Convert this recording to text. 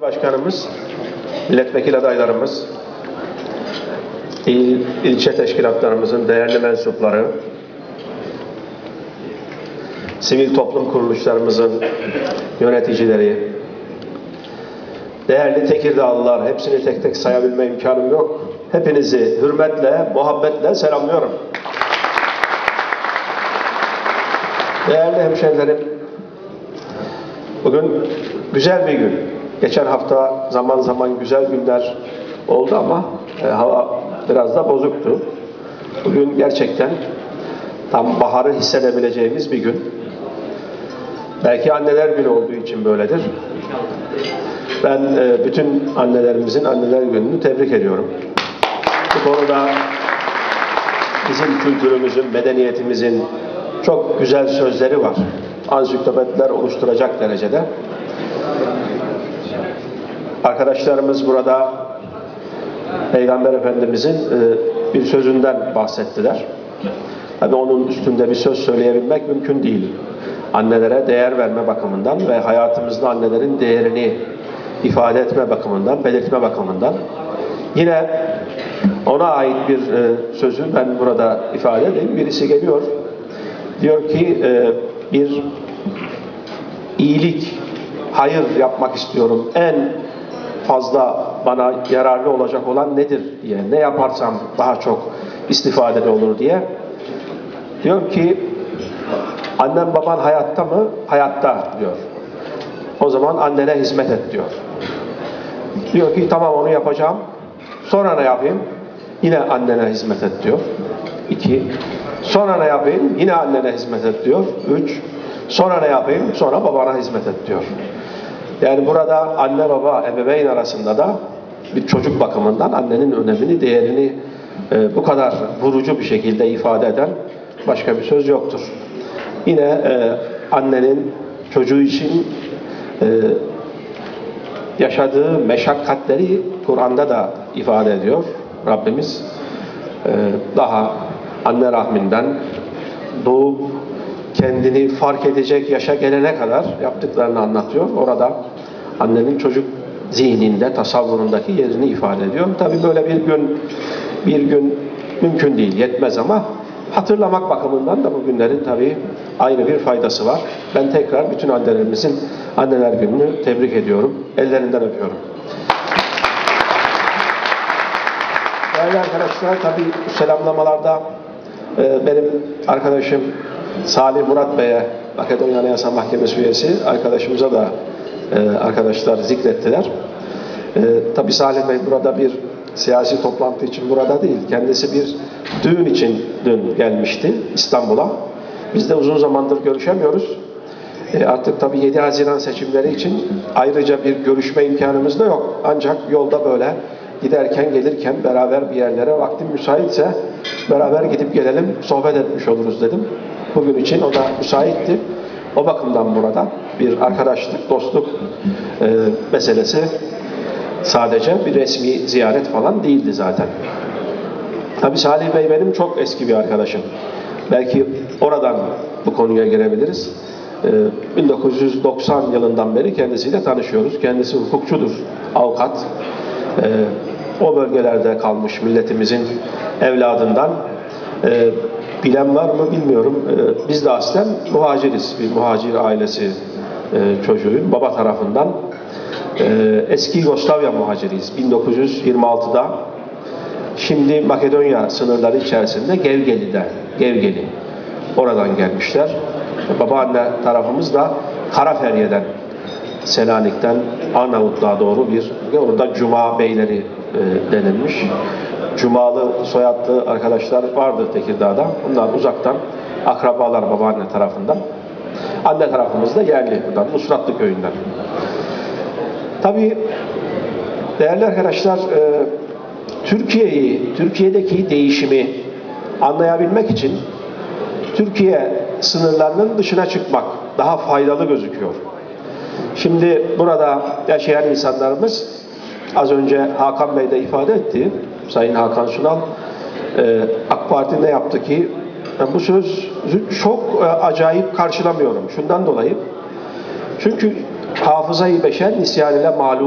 Başkanımız, milletvekili adaylarımız, il, ilçe teşkilatlarımızın değerli mensupları, sivil toplum kuruluşlarımızın yöneticileri, değerli Tekirdağlılar, hepsini tek tek sayabilme imkanım yok. Hepinizi hürmetle, muhabbetle selamlıyorum. Değerli hemşehrilerim, bugün güzel bir gün. Geçen hafta zaman zaman güzel günler oldu ama e, hava biraz da bozuktu. Bugün gerçekten tam baharı hissedebileceğimiz bir gün. Belki anneler günü olduğu için böyledir. Ben e, bütün annelerimizin anneler gününü tebrik ediyorum. Bu konuda bizim kültürümüzün, medeniyetimizin çok güzel sözleri var. Ansiklopediler oluşturacak derecede. Arkadaşlarımız burada Peygamber Efendimizin e, bir sözünden bahsettiler. Tabi onun üstünde bir söz söyleyebilmek mümkün değil. Annelere değer verme bakımından ve hayatımızda annelerin değerini ifade etme bakımından, belirtme bakımından. Yine ona ait bir e, sözü ben burada ifade edeyim. Birisi geliyor, diyor ki e, bir iyilik, hayır yapmak istiyorum. En fazla bana yararlı olacak olan nedir diye, ne yaparsam daha çok istifadeli olur diye. Diyor ki, annem baban hayatta mı? Hayatta diyor. O zaman annene hizmet et diyor. Diyor ki tamam onu yapacağım. Sonra ne yapayım? Yine annene hizmet et diyor. İki. Sonra ne yapayım? Yine annene hizmet et diyor. Üç. Sonra ne yapayım? Sonra babana hizmet et diyor. Yani burada anne baba ebeveyn arasında da bir çocuk bakımından annenin önemini, değerini e, bu kadar vurucu bir şekilde ifade eden başka bir söz yoktur. Yine e, annenin çocuğu için e, yaşadığı meşakkatleri Kur'an'da da ifade ediyor Rabbimiz. E, daha anne rahminden doğup kendini fark edecek yaşa gelene kadar yaptıklarını anlatıyor. Orada annenin çocuk zihninde, tasavvurundaki yerini ifade ediyor. Tabii böyle bir gün bir gün mümkün değil, yetmez ama hatırlamak bakımından da bu günlerin tabii ayrı bir faydası var. Ben tekrar bütün annelerimizin anneler gününü tebrik ediyorum. Ellerinden öpüyorum. Değerli arkadaşlar tabii bu selamlamalarda e, benim arkadaşım Salih Murat Bey'e Makedonya Anayasa Mahkemesi üyesi arkadaşımıza da e, arkadaşlar zikrettiler. E, tabii Salih Bey burada bir siyasi toplantı için burada değil. Kendisi bir düğün için dün gelmişti İstanbul'a. Biz de uzun zamandır görüşemiyoruz. E, artık tabii 7 Haziran seçimleri için ayrıca bir görüşme imkanımız da yok. Ancak yolda böyle giderken gelirken beraber bir yerlere vaktim müsaitse beraber gidip gelelim sohbet etmiş oluruz dedim. Bugün için o da müsaitti. O bakımdan burada bir arkadaşlık, dostluk e, meselesi sadece bir resmi ziyaret falan değildi zaten. Tabii Salih Bey benim çok eski bir arkadaşım. Belki oradan bu konuya girebiliriz. E, 1990 yılından beri kendisiyle tanışıyoruz. Kendisi hukukçudur, avukat. E, o bölgelerde kalmış milletimizin evladından. E, bilen var mı bilmiyorum. E, biz de aslen muhaciriz. Bir muhacir ailesi e, çocuğuyum. Baba tarafından e, eski Yugoslavya muhaciriyiz. 1926'da şimdi Makedonya sınırları içerisinde Gevgeli'de, Gevgeli. Oradan gelmişler. Babaanne tarafımız da Karaferye'den, Selanik'ten Arnavutluğa doğru bir, orada Cuma Beyleri e, denilmiş. Cumalı soyadlı arkadaşlar vardır Tekirdağ'da. Bunlar uzaktan akrabalar babaanne tarafından. Anne tarafımız da yerli buradan, Nusratlı köyünden. Tabii değerli arkadaşlar e, Türkiye'yi, Türkiye'deki değişimi anlayabilmek için Türkiye sınırlarının dışına çıkmak daha faydalı gözüküyor. Şimdi burada yaşayan insanlarımız az önce Hakan Bey de ifade etti. Sayın Hakan Sunal e, AK Parti ne yaptı ki ben bu sözü çok e, acayip karşılamıyorum. Şundan dolayı çünkü hafızayı beşer nisyan ile malum